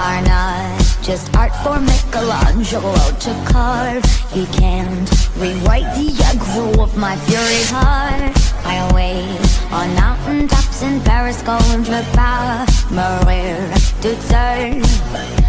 are not just art for Michelangelo to carve. He can't rewrite the aggro of my fury heart. I wait on mountain tops in Paris, going to power, Maria to turn.